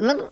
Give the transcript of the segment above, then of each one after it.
Oh.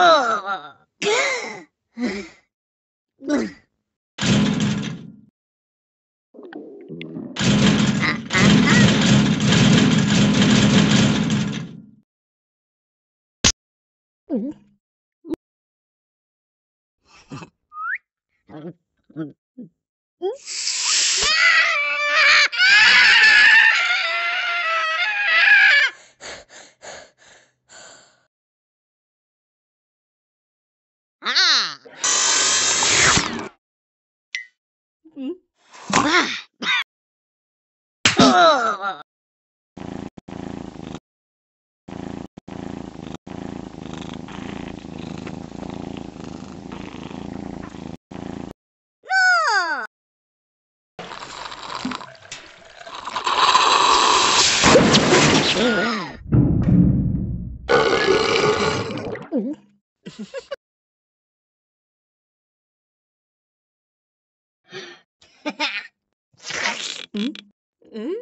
Mm-hmm. Hmm? 응? 응?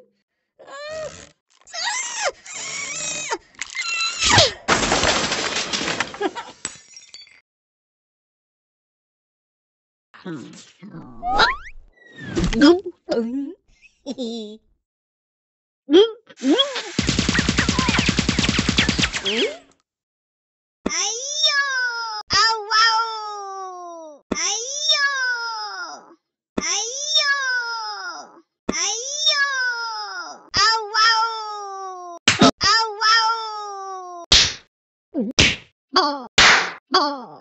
응? 응? 응? 응? Oh.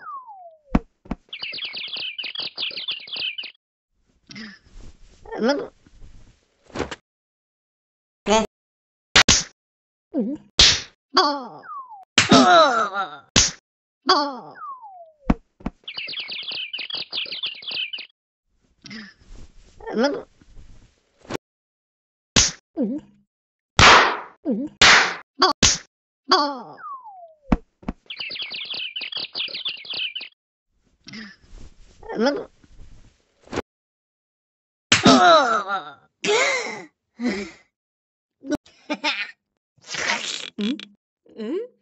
なんか。んん？